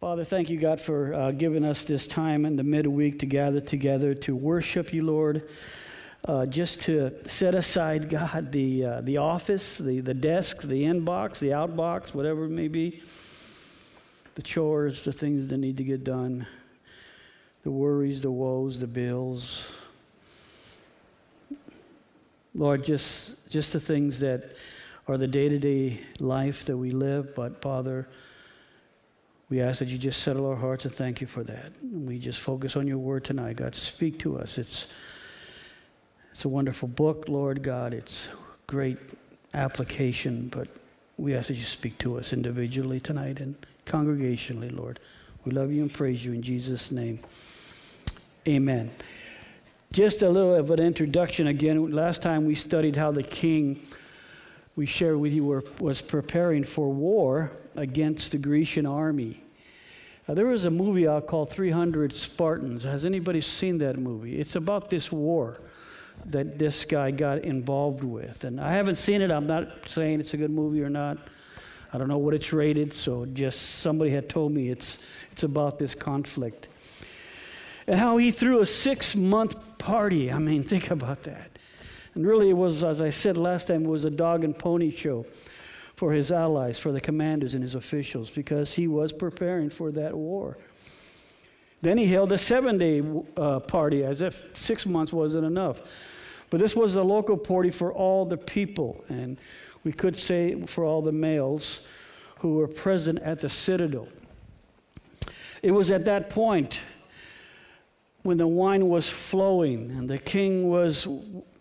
Father, thank you, God, for uh, giving us this time in the midweek to gather together to worship you, Lord. Uh, just to set aside, God, the, uh, the office, the, the desk, the inbox, the outbox, whatever it may be, the chores, the things that need to get done, the worries, the woes, the bills. Lord, just, just the things that are the day to day life that we live, but Father, we ask that you just settle our hearts and thank you for that. We just focus on your word tonight. God, speak to us. It's, it's a wonderful book, Lord God. It's great application, but we ask that you speak to us individually tonight and congregationally, Lord. We love you and praise you in Jesus' name. Amen. Just a little of an introduction again. Last time we studied how the king we shared with you were, was preparing for war against the Grecian army. Uh, there was a movie out called 300 Spartans. Has anybody seen that movie? It's about this war that this guy got involved with. And I haven't seen it. I'm not saying it's a good movie or not. I don't know what it's rated, so just somebody had told me it's, it's about this conflict. And how he threw a six month party. I mean, think about that. And really, it was, as I said last time, it was a dog and pony show for his allies, for the commanders and his officials, because he was preparing for that war. Then he held a seven day uh, party, as if six months wasn't enough. But this was a local party for all the people, and we could say for all the males who were present at the citadel. It was at that point when the wine was flowing and the king was,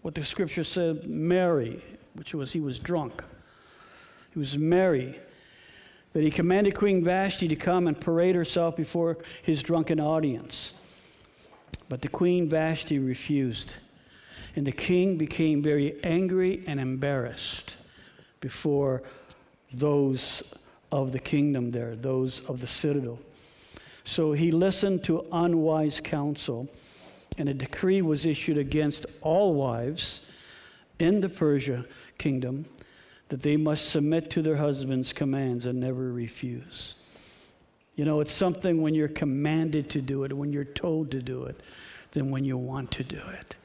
what the scripture said, merry, which was he was drunk. Was merry. That he commanded Queen Vashti to come and parade herself before his drunken audience. But the Queen Vashti refused. And the king became very angry and embarrassed before those of the kingdom there, those of the citadel. So he listened to unwise counsel, and a decree was issued against all wives in the Persia kingdom that they must submit to their husbands' commands and never refuse. You know, it's something when you're commanded to do it, when you're told to do it, than when you want to do it.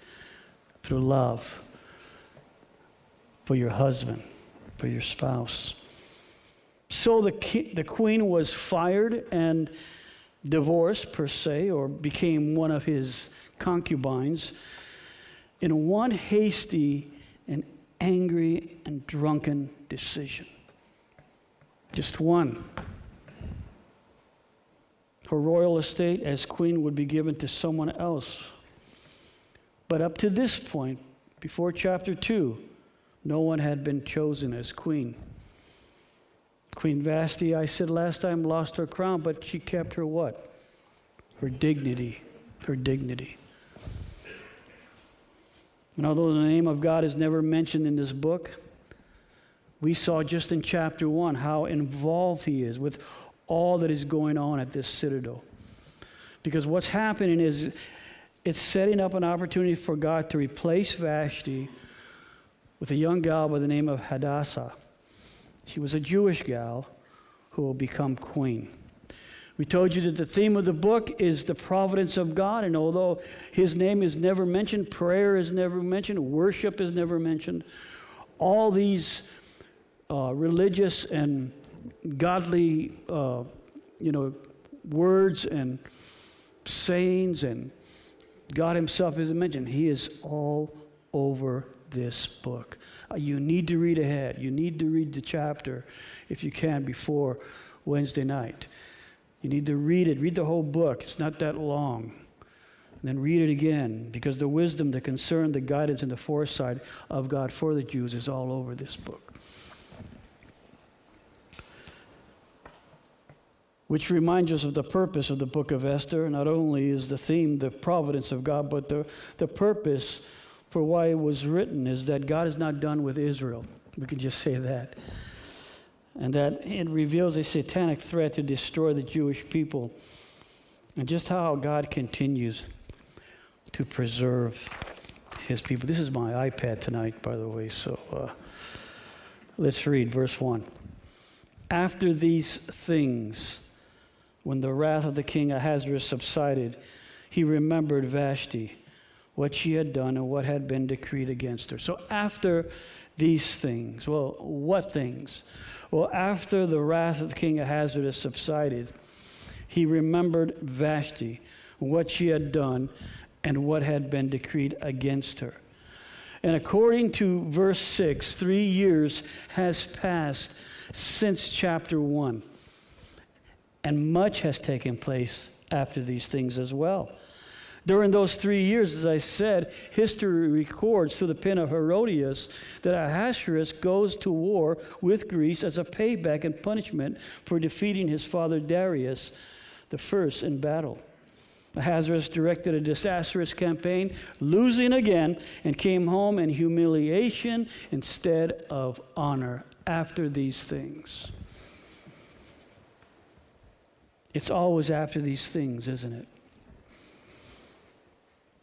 Through love for your husband, for your spouse. So the, ki- the queen was fired and divorced, per se, or became one of his concubines in one hasty and angry and drunken decision. Just one. Her royal estate as queen would be given to someone else. But up to this point, before chapter 2, no one had been chosen as queen. Queen Vashti, I said last time, lost her crown, but she kept her what? Her dignity. Her dignity. And although the name of God is never mentioned in this book, we saw just in chapter 1 how involved he is with all that is going on at this citadel. Because what's happening is it's setting up an opportunity for God to replace Vashti with a young gal by the name of Hadassah. She was a Jewish gal who will become queen. We told you that the theme of the book is the providence of God, and although His name is never mentioned, prayer is never mentioned, worship is never mentioned, all these uh, religious and godly, uh, you know, words and sayings, and God Himself isn't mentioned. He is all over this book. Uh, you need to read ahead. You need to read the chapter, if you can, before Wednesday night. You need to read it. Read the whole book. It's not that long. And then read it again because the wisdom, the concern, the guidance, and the foresight of God for the Jews is all over this book. Which reminds us of the purpose of the book of Esther. Not only is the theme the providence of God, but the, the purpose for why it was written is that God is not done with Israel. We can just say that and that it reveals a satanic threat to destroy the Jewish people, and just how God continues to preserve his people. This is my iPad tonight, by the way, so uh, let's read verse 1. After these things, when the wrath of the king Ahasuerus subsided, he remembered Vashti, what she had done and what had been decreed against her. So after these things, well, what things? Well, after the wrath of the king of Ahasuerus subsided, he remembered Vashti, what she had done, and what had been decreed against her. And according to verse 6, three years has passed since chapter 1. And much has taken place after these things as well. During those three years, as I said, history records through the pen of Herodotus that Ahasuerus goes to war with Greece as a payback and punishment for defeating his father Darius the first in battle. Ahasuerus directed a disastrous campaign, losing again, and came home in humiliation instead of honor after these things. It's always after these things, isn't it?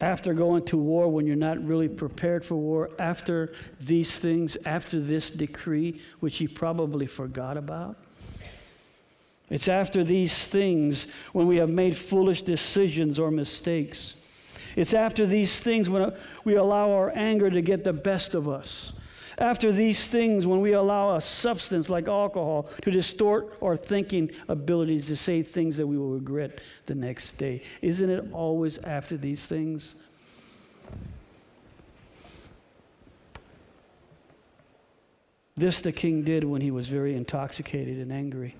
After going to war when you're not really prepared for war, after these things, after this decree, which he probably forgot about. It's after these things when we have made foolish decisions or mistakes. It's after these things when we allow our anger to get the best of us. After these things, when we allow a substance like alcohol to distort our thinking abilities to say things that we will regret the next day. Isn't it always after these things? This the king did when he was very intoxicated and angry.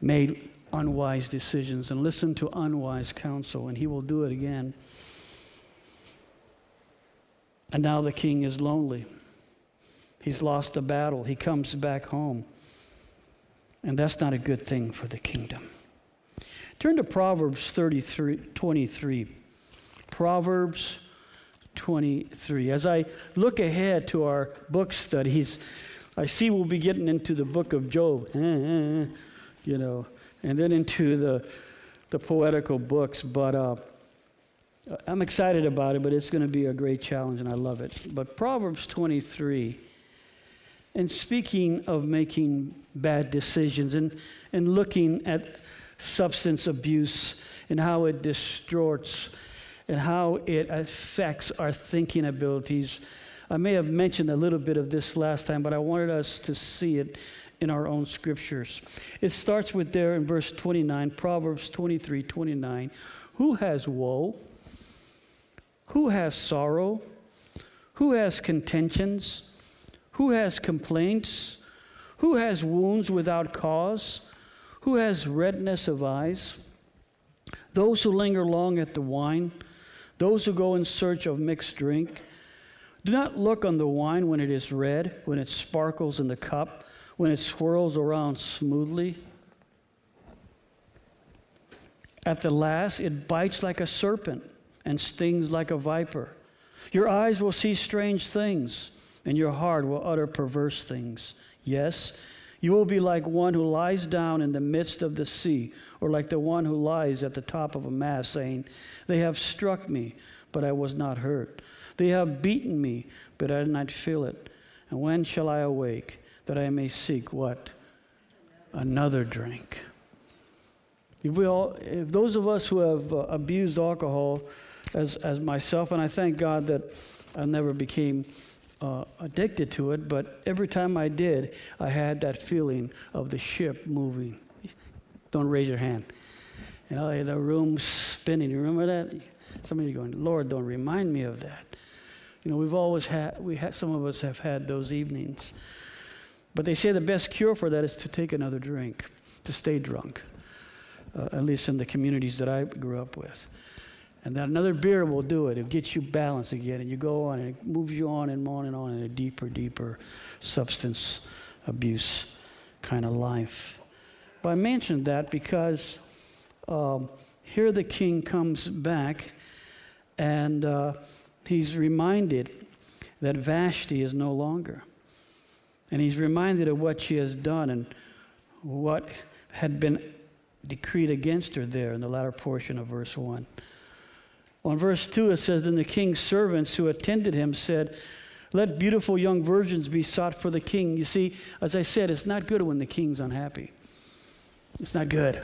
Made unwise decisions and listened to unwise counsel, and he will do it again. And now the king is lonely. He's lost a battle. He comes back home. And that's not a good thing for the kingdom. Turn to Proverbs 33, 23. Proverbs 23. As I look ahead to our book studies, I see we'll be getting into the book of Job, you know, and then into the, the poetical books. But uh, I'm excited about it, but it's going to be a great challenge, and I love it. But Proverbs 23, and speaking of making bad decisions and, and looking at substance abuse and how it distorts and how it affects our thinking abilities. I may have mentioned a little bit of this last time, but I wanted us to see it in our own scriptures. It starts with there in verse 29, Proverbs 23 29. Who has woe? Who has sorrow? Who has contentions? Who has complaints? Who has wounds without cause? Who has redness of eyes? Those who linger long at the wine, those who go in search of mixed drink. Do not look on the wine when it is red, when it sparkles in the cup, when it swirls around smoothly. At the last, it bites like a serpent and stings like a viper. Your eyes will see strange things, and your heart will utter perverse things. Yes, you will be like one who lies down in the midst of the sea, or like the one who lies at the top of a mast, saying, They have struck me, but I was not hurt. They have beaten me, but I did not feel it. And when shall I awake, that I may seek what? Another drink. If, we all, if those of us who have uh, abused alcohol, as, as myself, and I thank God that I never became uh, addicted to it, but every time I did, I had that feeling of the ship moving. Don't raise your hand. You know, the room spinning. You remember that? Some of you going, Lord, don't remind me of that. You know, we've always had, we some of us have had those evenings. But they say the best cure for that is to take another drink, to stay drunk, uh, at least in the communities that I grew up with. And then another beer will do it. It gets you balanced again. And you go on and it moves you on and on and on in a deeper, deeper substance abuse kind of life. But I mentioned that because um, here the king comes back and uh, he's reminded that Vashti is no longer. And he's reminded of what she has done and what had been decreed against her there in the latter portion of verse 1. Well, in verse 2, it says, Then the king's servants who attended him said, Let beautiful young virgins be sought for the king. You see, as I said, it's not good when the king's unhappy. It's not good.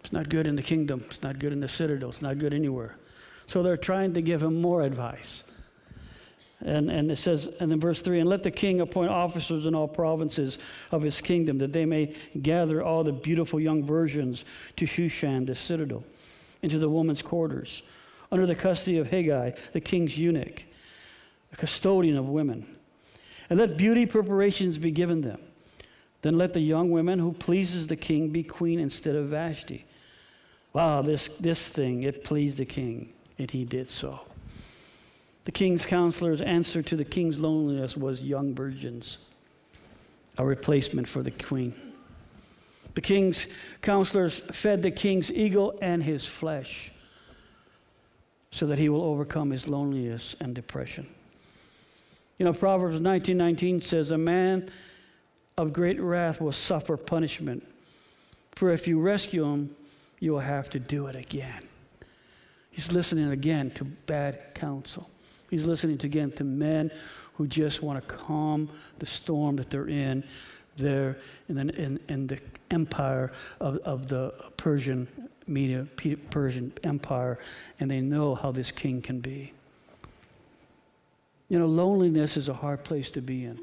It's not good in the kingdom. It's not good in the citadel. It's not good anywhere. So they're trying to give him more advice. And, and it says, and in verse 3, and let the king appoint officers in all provinces of his kingdom, that they may gather all the beautiful young virgins to Shushan, the citadel, into the woman's quarters, under the custody of Hegai, the king's eunuch, a custodian of women. And let beauty preparations be given them. Then let the young woman who pleases the king be queen instead of Vashti. Wow, this, this thing, it pleased the king, and he did so. The king's counselor's answer to the king's loneliness was young virgins, a replacement for the queen. The king's counselors fed the king's ego and his flesh so that he will overcome his loneliness and depression. You know, Proverbs 19:19 says, "A man of great wrath will suffer punishment, for if you rescue him, you will have to do it again." He's listening again to bad counsel. He's listening again to men who just want to calm the storm that they're in there in the, in, in the empire of, of the Persian media, Persian empire, and they know how this king can be. You know, loneliness is a hard place to be in.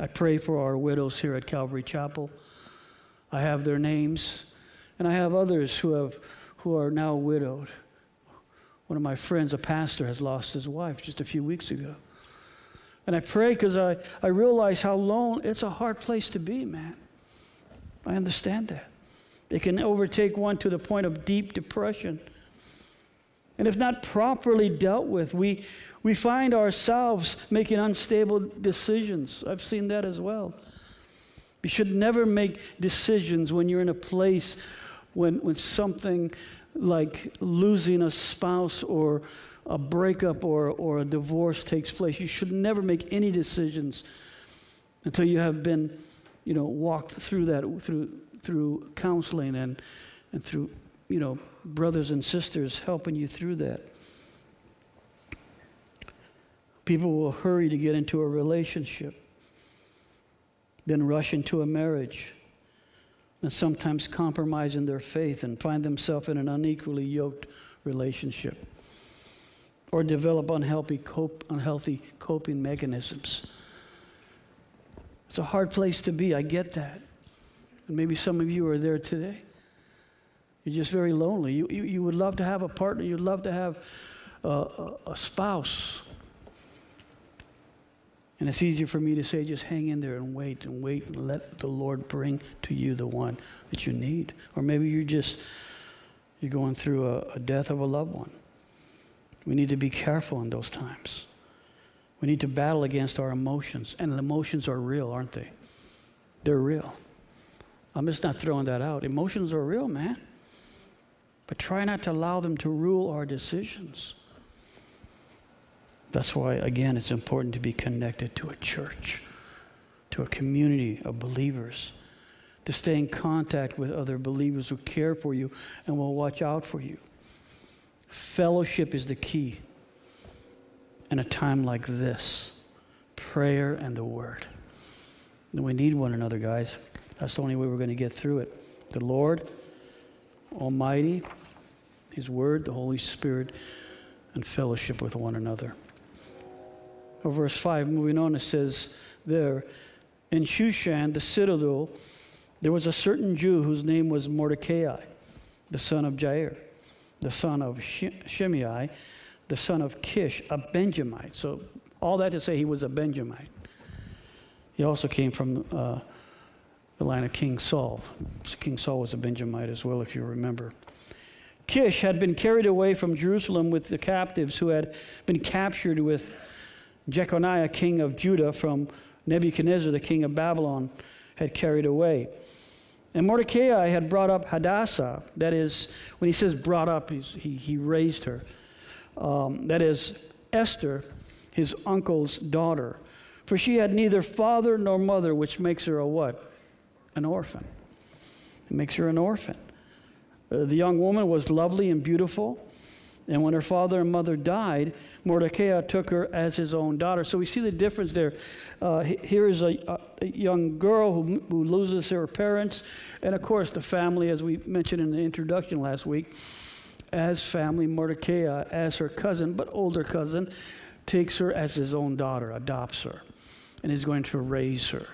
I pray for our widows here at Calvary Chapel. I have their names, and I have others who, have, who are now widowed. One of my friends, a pastor, has lost his wife just a few weeks ago. And I pray because I, I realize how lone, it's a hard place to be, man. I understand that. It can overtake one to the point of deep depression. And if not properly dealt with, we, we find ourselves making unstable decisions. I've seen that as well. You should never make decisions when you're in a place when, when something like losing a spouse or a breakup or, or a divorce takes place. You should never make any decisions until you have been, you know, walked through that through through counseling and and through, you know, brothers and sisters helping you through that. People will hurry to get into a relationship, then rush into a marriage and sometimes compromise in their faith and find themselves in an unequally yoked relationship or develop unhealthy, cope, unhealthy coping mechanisms. It's a hard place to be, I get that. And maybe some of you are there today. You're just very lonely. You, you, you would love to have a partner, you'd love to have a, a, a spouse and it's easier for me to say, just hang in there and wait and wait and let the Lord bring to you the one that you need. Or maybe you're just, you're going through a, a death of a loved one. We need to be careful in those times. We need to battle against our emotions. And emotions are real, aren't they? They're real. I'm just not throwing that out. Emotions are real, man. But try not to allow them to rule our decisions. That's why, again, it's important to be connected to a church, to a community of believers, to stay in contact with other believers who care for you and will watch out for you. Fellowship is the key in a time like this prayer and the Word. And we need one another, guys. That's the only way we're going to get through it. The Lord Almighty, His Word, the Holy Spirit, and fellowship with one another or verse 5, moving on, it says there, in Shushan, the citadel, there was a certain Jew whose name was Mordecai, the son of Jair, the son of Shimei, the son of Kish, a Benjamite. So, all that to say he was a Benjamite. He also came from uh, the line of King Saul. King Saul was a Benjamite as well, if you remember. Kish had been carried away from Jerusalem with the captives who had been captured with Jeconiah, king of Judah, from Nebuchadnezzar, the king of Babylon, had carried away. And Mordecai had brought up Hadassah. That is, when he says brought up, he, he raised her. Um, that is, Esther, his uncle's daughter. For she had neither father nor mother, which makes her a what? An orphan. It makes her an orphan. Uh, the young woman was lovely and beautiful. And when her father and mother died, Mordecai took her as his own daughter. So we see the difference there. Uh, here is a, a, young girl who, who loses her parents, and of course, the family, as we mentioned in the introduction last week, as family, Mordecai, as her cousin, but older cousin, takes her as his own daughter, adopts her, and is going to raise her,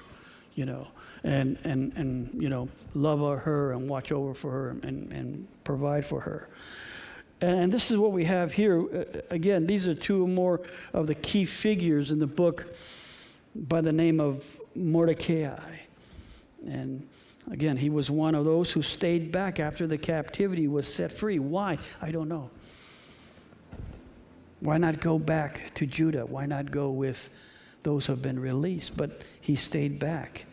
you know, and, and, and you know, love her and watch over for her and, and provide for her. And this is what we have here. Uh, again, these are two more of the key figures in the book by the name of Mordecai. And again, he was one of those who stayed back after the captivity was set free. Why? I don't know. Why not go back to Judah? Why not go with those who have been released? But he stayed back.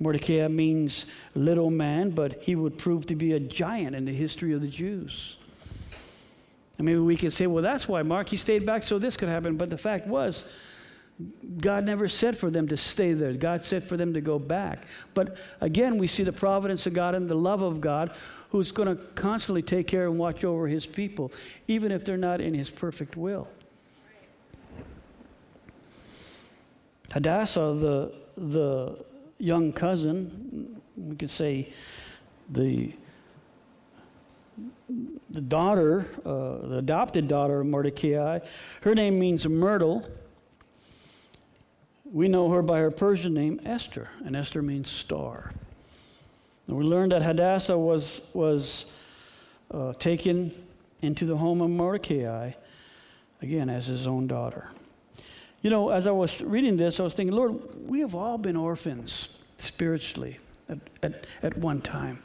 Mordecai means little man, but he would prove to be a giant in the history of the Jews. And maybe we could say, well, that's why, Mark, he stayed back so this could happen. But the fact was, God never said for them to stay there. God said for them to go back. But again, we see the providence of God and the love of God who's going to constantly take care and watch over his people, even if they're not in his perfect will. Hadassah, the, the young cousin, we could say the the daughter, uh, the adopted daughter of Mordecai, her name means myrtle. We know her by her Persian name, Esther, and Esther means star. And we learned that Hadassah was, was uh, taken into the home of Mordecai, again, as his own daughter. You know, as I was reading this, I was thinking, Lord, we have all been orphans spiritually at, at, at one time.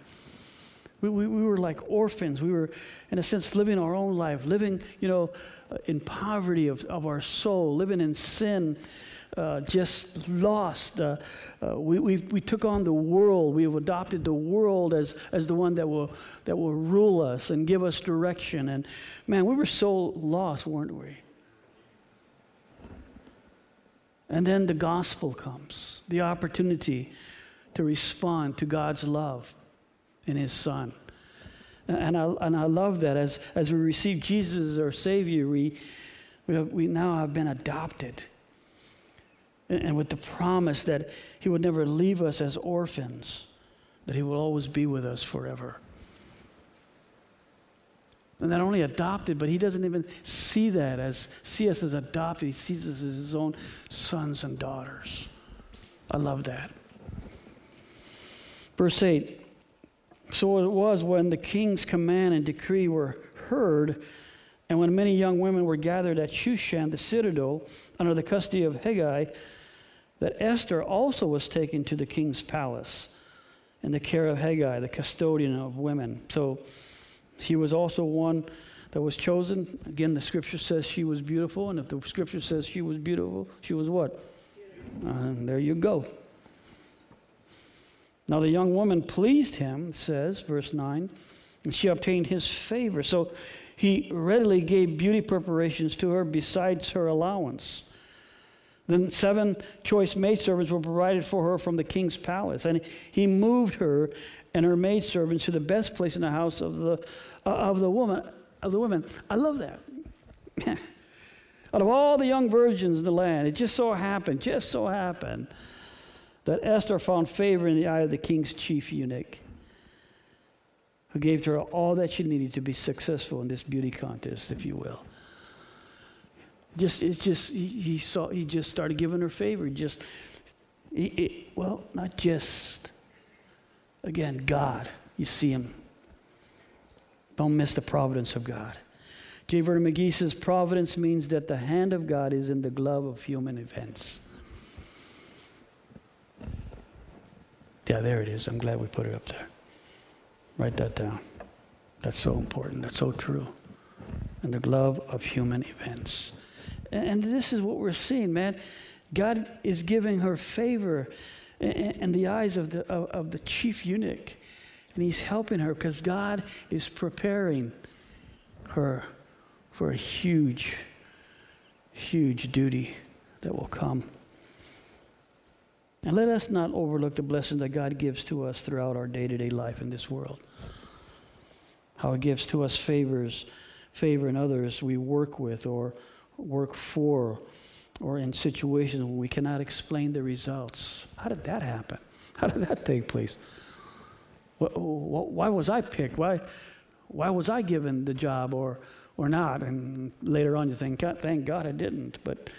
We, we, we were like orphans. We were, in a sense, living our own life, living, you know, uh, in poverty of, of our soul, living in sin, uh, just lost. Uh, uh, we, we, we took on the world. We have adopted the world as, as the one that will, that will rule us and give us direction. And man, we were so lost, weren't we? And then the gospel comes, the opportunity to respond to God's love in his son. And I, and I love that as, as we receive Jesus as our Savior, we, we, have, we now have been adopted. And, and with the promise that He would never leave us as orphans, that He will always be with us forever. And not only adopted, but He doesn't even see that as see us as adopted. He sees us as His own sons and daughters. I love that. Verse 8 so it was when the king's command and decree were heard, and when many young women were gathered at Shushan, the citadel, under the custody of Hegai, that Esther also was taken to the king's palace in the care of Hegai, the custodian of women. So she was also one that was chosen. Again, the scripture says she was beautiful, and if the scripture says she was beautiful, she was what? Uh, there you go. Now the young woman pleased him, says, verse 9, and she obtained his favor. So he readily gave beauty preparations to her besides her allowance. Then seven choice maidservants were provided for her from the king's palace, and he moved her and her maidservants to the best place in the house of the, uh, of the woman. Of the women. I love that. Out of all the young virgins in the land, it just so happened, just so happened that Esther found favor in the eye of the king's chief eunuch, who gave to her all that she needed to be successful in this beauty contest, if you will. Just it's just he, he saw he just started giving her favor. Just he, well, not just again God. You see him. Don't miss the providence of God. J. Vernon McGee says providence means that the hand of God is in the glove of human events. Yeah, there it is. I'm glad we put it up there. Write that down. That's so important. That's so true. And the glove of human events. And, this is what we're seeing, man. God is giving her favor in, the eyes of the, of, of the chief eunuch. And he's helping her because God is preparing her for a huge, huge duty that will come. And let us not overlook the blessings that God gives to us throughout our day to day life in this world. How He gives to us favors favor in others we work with or work for, or in situations when we cannot explain the results. How did that happen? How did that take place? Why was I picked? Why, why was I given the job or, or not? And later on you think, thank God I didn't. But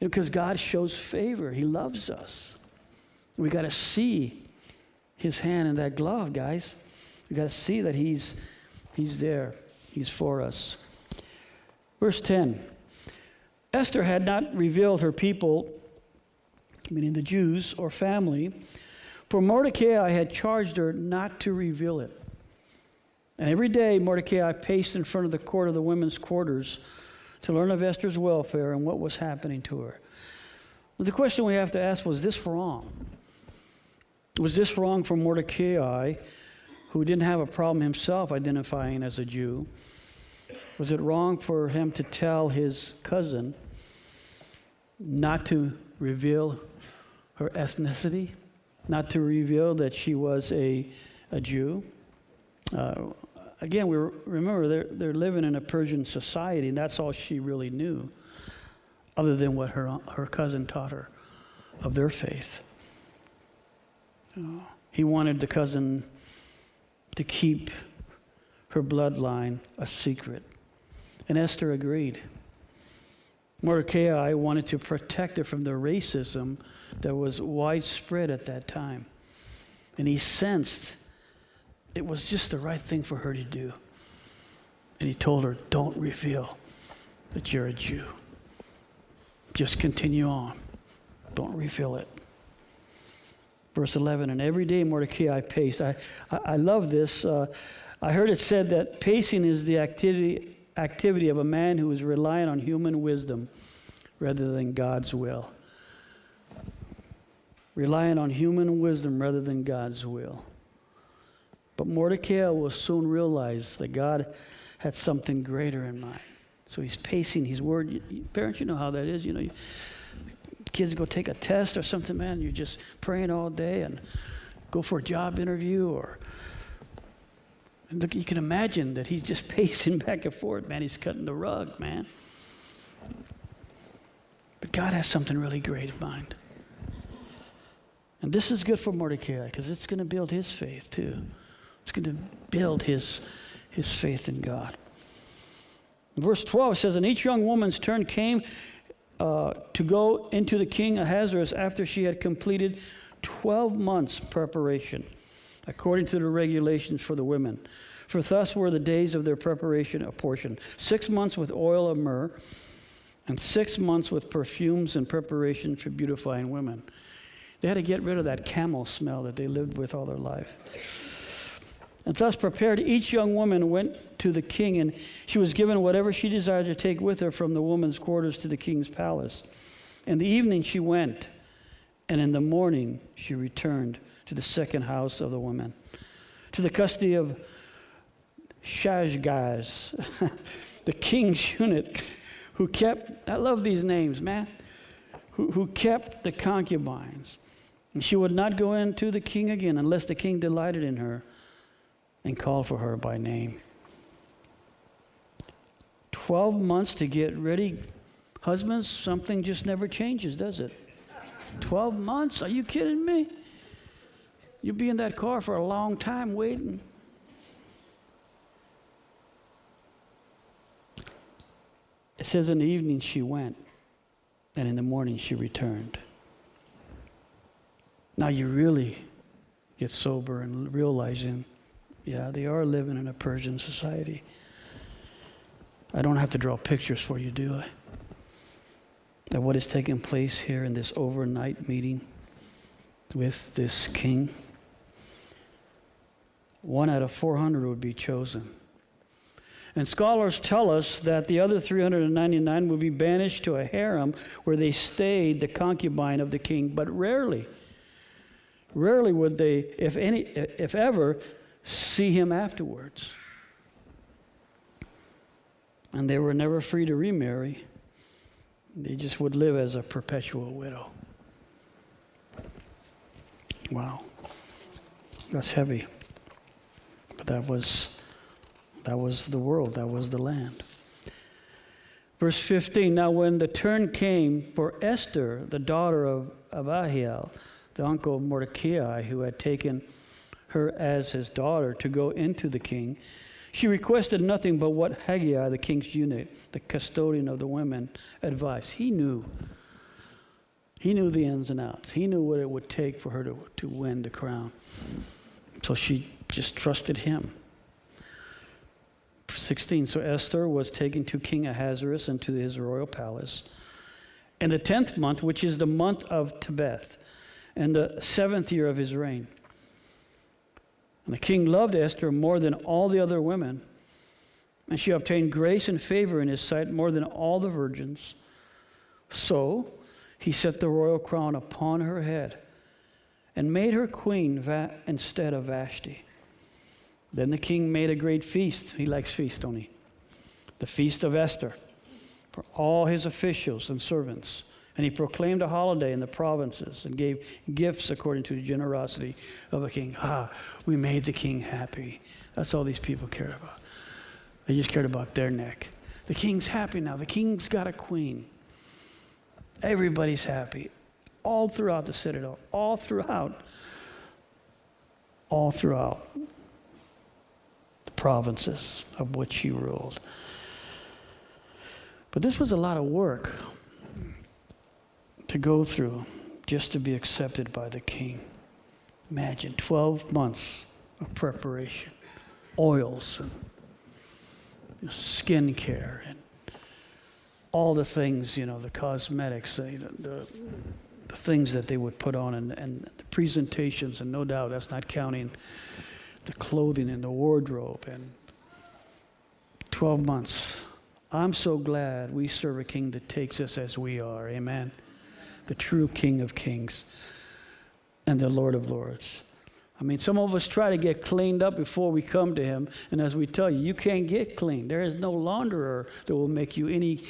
because God shows favor, He loves us. We got to see His hand in that glove, guys. We got to see that He's, he's there, He's for us. Verse 10 Esther had not revealed her people, meaning the Jews or family, for Mordecai had charged her not to reveal it. And every day Mordecai paced in front of the court of the women's quarters to learn of Esther's welfare and what was happening to her. The question we have to ask was this wrong? Was this wrong for Mordecai, who didn't have a problem himself identifying as a Jew? Was it wrong for him to tell his cousin not to reveal her ethnicity? not to reveal that she was a, a Jew. Uh, again, we remember they're, they're living in a Persian society, and that's all she really knew, other than what her, her cousin taught her of their faith. He wanted the cousin to keep her bloodline a secret, and Esther agreed. Mordecai wanted to protect her from the racism that was widespread at that time. And he sensed it was just the right thing for her to do. And he told her, Don't reveal that you're a Jew. Just continue on. Don't reveal it. Verse 11, and every day Mordecai paced. I, I, I love this. Uh, I heard it said that pacing is the activity, activity of a man who is relying on human wisdom rather than God's will relying on human wisdom rather than God's will. But Mordecai will soon realize that God had something greater in mind. So he's pacing his word. Parents, you know how that is. You know, kids go take a test or something, man, you're just praying all day and go for a job interview or. Look, you can imagine that he's just pacing back and forth, man. He's cutting the rug, man. But God has something really great in mind. And this is good for Mordecai because it's going to build his faith too. It's going to build his, his faith in God. Verse 12 says, And each young woman's turn came uh, to go into the king Ahasuerus after she had completed 12 months' preparation, according to the regulations for the women. For thus were the days of their preparation apportioned six months with oil of myrrh, and six months with perfumes and preparation for beautifying women. They had to get rid of that camel smell that they lived with all their life. And thus prepared, each young woman went to the king, and she was given whatever she desired to take with her from the woman's quarters to the king's palace. In the evening she went, and in the morning she returned to the second house of the woman, to the custody of Shaashgaz, the king's eunuch, who kept, I love these names, man, who, who kept the concubines. And she would not go in to the king again unless the king delighted in her and called for her by name. 12 months to get ready. Husbands, something just never changes, does it? 12 months? Are you kidding me? You'll be in that car for a long time waiting. It says in the evening she went, and in the morning she returned. Now you really get sober and realizing, yeah, they are living in a Persian society. I don't have to draw pictures for you, do I? That what is taking place here in this overnight meeting with this king, one out of 400 would be chosen. And scholars tell us that the other 399 would be banished to a harem where they stayed the concubine of the king, but rarely Rarely would they, if, any, if ever, see him afterwards. And they were never free to remarry. They just would live as a perpetual widow. Wow. That's heavy. That was That was the world, that was the land. Verse 15 Now, when the turn came for Esther, the daughter of Abihail, the uncle of Mordecai, who had taken her as his daughter to go into the king, she requested nothing but what Hegai, the king's eunuch, the custodian of the women, advised. He knew. He knew the ins and outs. He knew what it would take for her to, to win the crown. So she just trusted him. 16. So Esther was taken to King Ahasuerus and to his royal palace. In the tenth month, which is the month of Tebeth, and the seventh year of his reign. And the king loved Esther more than all the other women, and she obtained grace and favor in his sight more than all the virgins. So he set the royal crown upon her head and made her queen instead of Vashti. Then the king made a great feast. He likes feasts, don't he? The feast of Esther for all his officials and servants. And he proclaimed a holiday in the provinces and gave gifts according to the generosity of a king. Ah, we made the king happy. That's all these people cared about. They just cared about their neck. The king's happy now. The king's got a queen. Everybody's happy. All throughout the citadel, all throughout, all throughout the provinces of which he ruled. But this was a lot of work to go through just to be accepted by the king. Imagine 12 months of preparation, oils and you know, skin care and all the things, you know, the cosmetics, the, the, the things that they would put on and, and the presentations, and no doubt that's not counting the clothing and the wardrobe and 12 months. I'm so glad we serve a king that takes us as we are. Amen the true King of Kings and the Lord of Lords. I mean, some of us try to get cleaned up before we come to Him, and as we tell you, you can't get clean. There is no launderer that will make you any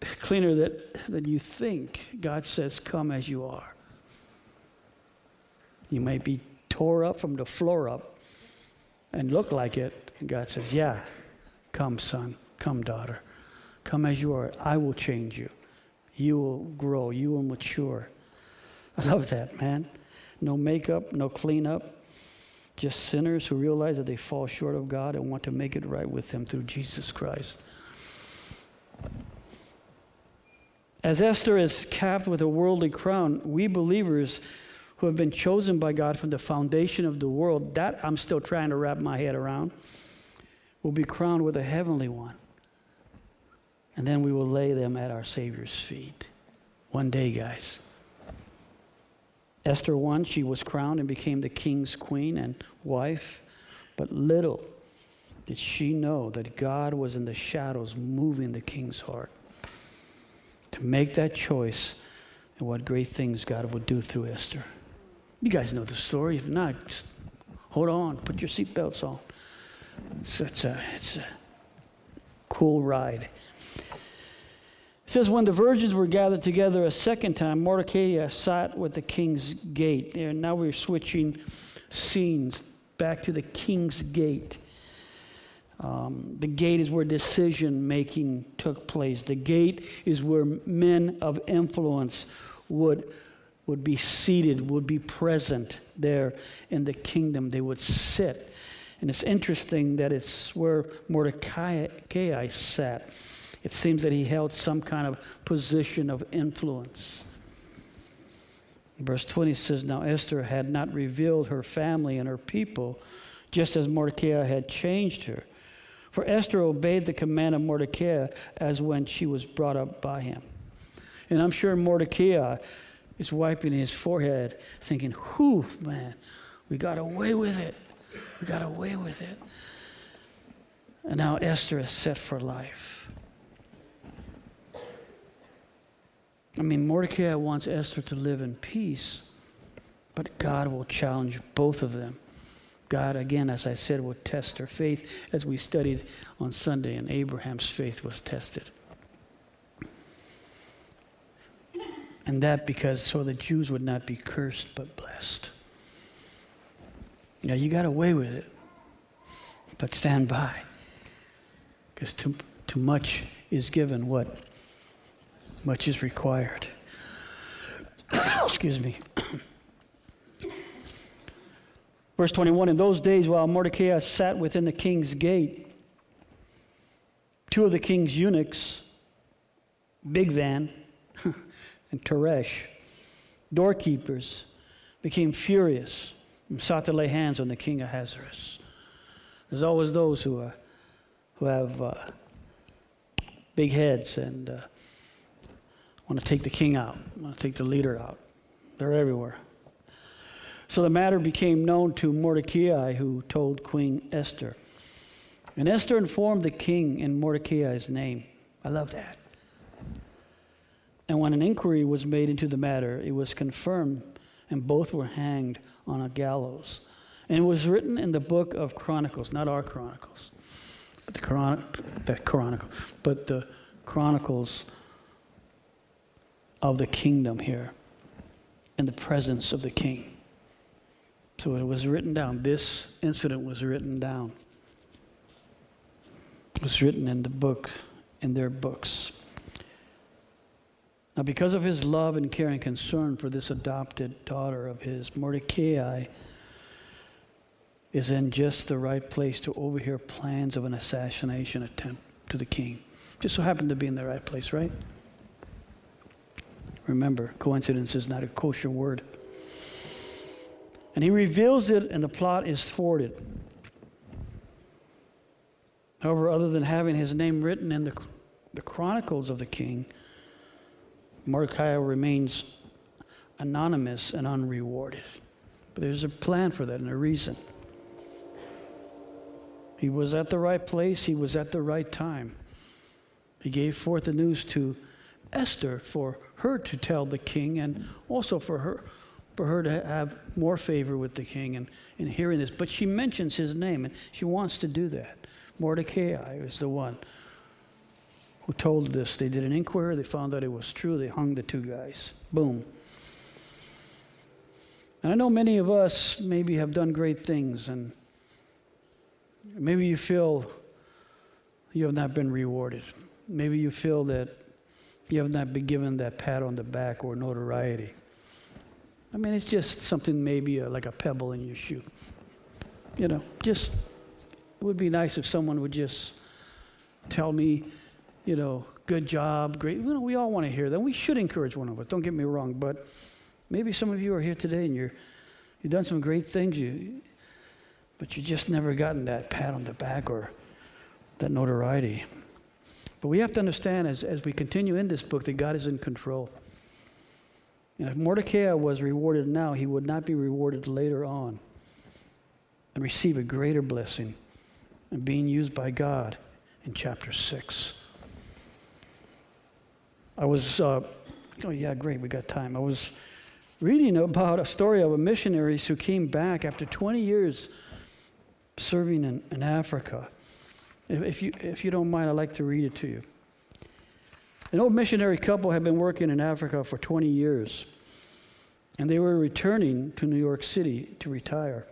cleaner that, than you think. God says, Come as you are. You may be tore up from the floor up and look like it. And God says, Yeah, come, son, come, daughter. Come as you are. I will change you you will grow, you will mature. I love that, man. No makeup, no cleanup, just sinners who realize that they fall short of God and want to make it right with Him through Jesus Christ. As Esther is capped with a worldly crown, we believers who have been chosen by God from the foundation of the world, that I'm still trying to wrap my head around, will be crowned with a heavenly one and then we will lay them at our Savior's feet. One day, guys. Esther 1, she was crowned and became the king's queen and wife, but little did she know that God was in the shadows moving the king's heart to make that choice and what great things God would do through Esther. You guys know the story. If not, hold on, put your seatbelts on. It's, it's, a, it's a cool ride. It says, When the virgins were gathered together a second time, Mordecai sat with the king's gate. And now we're switching scenes back to the king's gate. Um, the gate is where decision making took place. The gate is where men of influence would, would be seated, would be present there in the kingdom. They would sit. And it's interesting that it's where Mordecai sat it seems that he held some kind of position of influence. Verse 20 says, Now Esther had not revealed her family and her people, just as Mordecai had changed her. For Esther obeyed the command of Mordecai as when she was brought up by him. And I'm sure Mordecai is wiping his forehead, thinking, Whew, man, we got away with it. We got away with it. And now Esther is set for life. I mean, Mordecai wants Esther to live in peace, but God will challenge both of them. God, again, as I said, will test her faith as we studied on Sunday, and Abraham's faith was tested. And that because so the Jews would not be cursed but blessed. Now, you got away with it. but stand by. Because too, too much is given, what? Much is required. Excuse me. Verse 21 In those days, while Mordecai sat within the king's gate, two of the king's eunuchs, Bigthan and Teresh, doorkeepers, became furious and sought to lay hands on the king of Ahasuerus. There's always those who, are, who have uh, big heads and uh, want to take the king out, want to take the leader out. They're everywhere. So the matter became known to Mordecai, who told Queen Esther. And Esther informed the king in Mordecai's name. I love that. And when an inquiry was made into the matter, it was confirmed, and both were hanged on a gallows. And it was written in the book of Chronicles, not our Chronicles, but the, chron- the Chronicle, but the Chronicles of the kingdom here, in the presence of the king. So it was written down. This incident was written down. It was written in the book, in their books. Now, because of his love and care and concern for this adopted daughter of his, Mordecai is in just the right place to overhear plans of an assassination attempt to the king. Just so happened to be in the right place, right? Remember, coincidence is not a kosher word. And he reveals it, and the plot is thwarted. However, other than having his name written in the, the chronicles of the king, Mordecai remains anonymous and unrewarded. But there's a plan for that and a reason. He was at the right place, he was at the right time. He gave forth the news to Esther for her to tell the king and also for her for her to have more favor with the king and in hearing this. But she mentions his name, and she wants to do that. Mordecai is the one who told this. They did an inquiry, they found out it was true, they hung the two guys. Boom. And I know many of us maybe have done great things, and maybe you feel you have not been rewarded. Maybe you feel that you have not been given that pat on the back or notoriety. I mean, it's just something maybe a, like a pebble in your shoe. You know, just it would be nice if someone would just tell me, you know, good job, great. You know, we all want to hear that. We should encourage one of us. Don't get me wrong, but maybe some of you are here today and you're you've done some great things, you, but you just never gotten that pat on the back or that notoriety. But we have to understand as, as we continue in this book that God is in control. And if Mordecai was rewarded now, he would not be rewarded later on and receive a greater blessing and being used by God in chapter 6. I was, uh, oh, yeah, great, we got time. I was reading about a story of a missionary who came back after 20 years serving in, in Africa. If, if, you, if you don't mind, I'd like to read it to you. An old missionary couple had been working in Africa for 20 years, and they were returning to New York City to retire.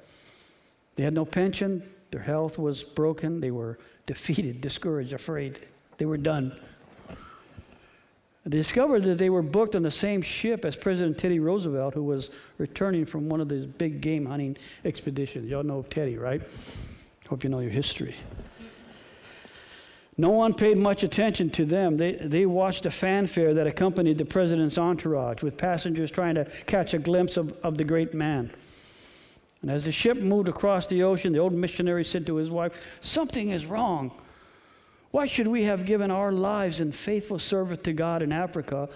They had no pension, their health was broken, they were defeated, discouraged, afraid. They were done. They discovered that they were booked on the same ship as President Teddy Roosevelt, who was returning from one of these big game hunting expeditions. Y'all know Teddy, right? Hope you know your history. No one paid much attention to them. They, they watched a fanfare that accompanied the president's entourage, with passengers trying to catch a glimpse of, of the great man. And as the ship moved across the ocean, the old missionary said to his wife, Something is wrong. Why should we have given our lives in faithful service to God in Africa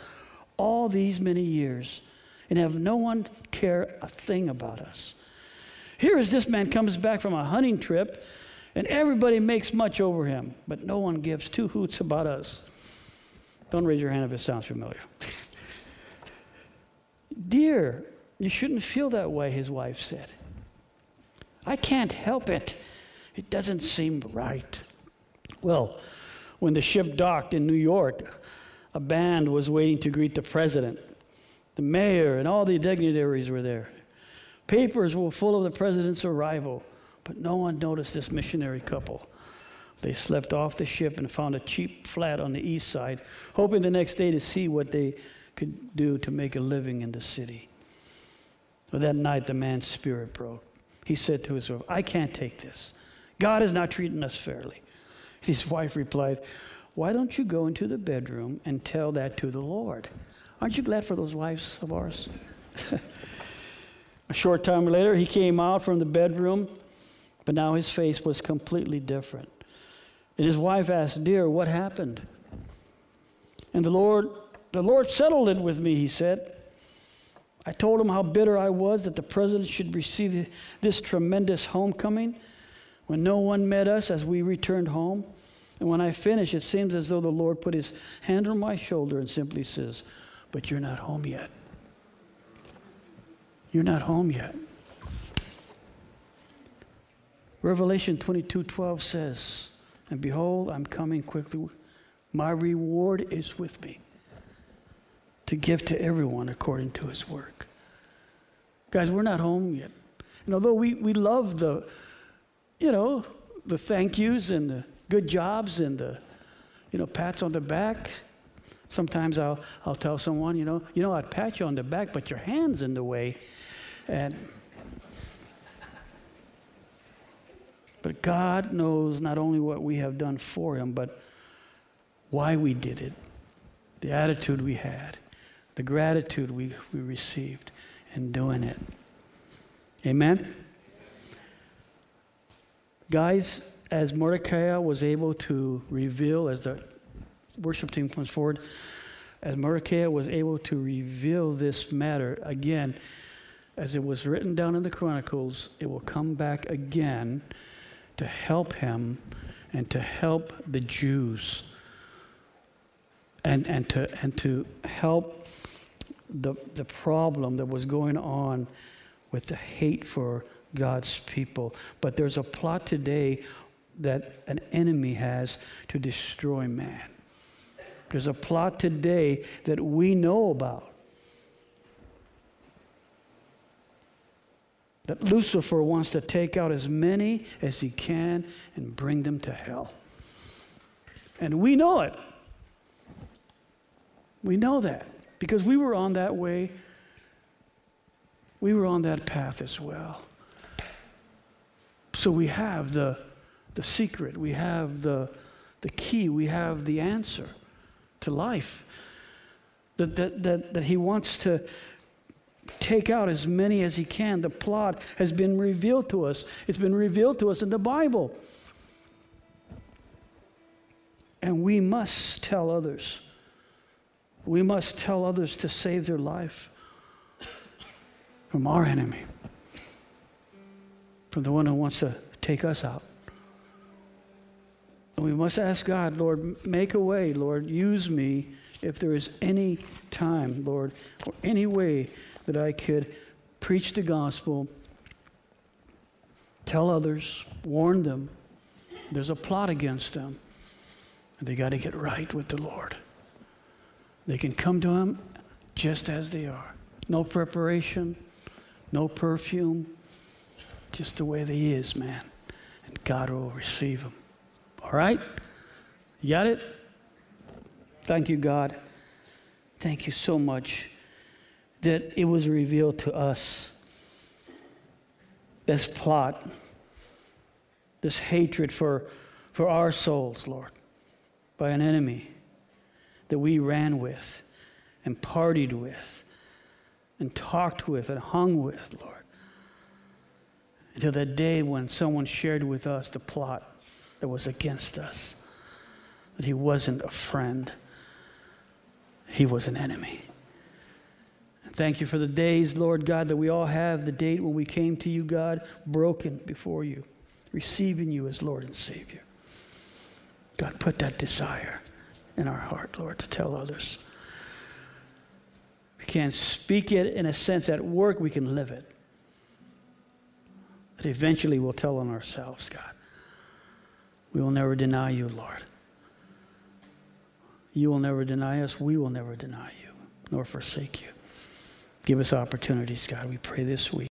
all these many years and have no one care a thing about us? Here is this man comes back from a hunting trip and everybody makes much over him, but no one gives two hoots about us. Don't raise your hand if it sounds familiar. Dear, you shouldn't feel that way, his wife said. I can't help it. It doesn't seem right. Well, when the ship docked in New York, a band was waiting to greet the president. The mayor and all the dignitaries were there. Papers were full of the president's arrival But no one noticed this missionary couple. They slept off the ship and found a cheap flat on the east side, hoping the next day to see what they could do to make a living in the city. But that night, the man's spirit broke. He said to his wife, I can't take this. God is not treating us fairly. His wife replied, Why don't you go into the bedroom and tell that to the Lord? Aren't you glad for those wives of ours? a short time later, he came out from the bedroom, but now his face was completely different. And his wife asked, Dear, what happened? And the Lord, the Lord settled it with me, he said. I told him how bitter I was that the president should receive this tremendous homecoming when no one met us as we returned home. And when I finished, it seems as though the Lord put his hand on my shoulder and simply says, But you're not home yet. You're not home yet. Revelation 22 12 says, And behold, I'm coming quickly. My reward is with me to give to everyone according to his work. Guys, we're not home yet. And although we, we love the, you know, the thank yous and the good jobs and the, you know, pats on the back, sometimes I'll, I'll tell someone, you know, you know, I'd pat you on the back, but your hand's in the way. And, God knows not only what we have done for him, but why we did it, the attitude we had the gratitude we, we received in doing it. Amen? Guys, as Mordecai was able to reveal, as the worship team comes forward, as Mordecai was able to reveal this matter again, as it was written down in the Chronicles, it will come back again to help him and to help the Jews and, and, to, and to help the, the problem that was going on with the hate for God's people. But there's a plot today that an enemy has to destroy man. There's a plot today that we know about. That Lucifer wants to take out as many as he can and bring them to hell. And we know it. We know that because we were on that way. We were on that path as well. So we have the, the secret, we have the, the key, we have the answer to life. That, that, that, that he wants to take out as many as he can. The plot has been revealed to us, it's been revealed to us in the Bible. And we must tell others. We must tell others to save their life from our enemy, from the one who wants to take us out. And we must ask God, Lord, make a way, Lord, use me if there is any time, Lord, or any way that I could preach the gospel, tell others, warn them. There's a plot against them. And they got to get right with the Lord. They can come to Him just as they are. No preparation, no perfume, just the way they is, man. And God will receive them. All right? You got it? Thank you, God. Thank you so much that it was revealed to us this plot, this hatred for, for our souls, Lord, by an enemy that we ran with and partied with and talked with and hung with, Lord. Until that day when someone shared with us the plot that was against us, that he wasn't a friend, he was an enemy. Thank you for the days, Lord God, that we all have the date when we came to you, God, broken before you, receiving you as Lord and Savior. God, put that desire in our heart, Lord, to tell others. We can't speak it in a sense at work, we can live it. But eventually we'll tell on ourselves, God. We will never deny you, Lord. You will never deny us. We will never deny you, nor forsake you. Give us opportunities, God. We pray this week.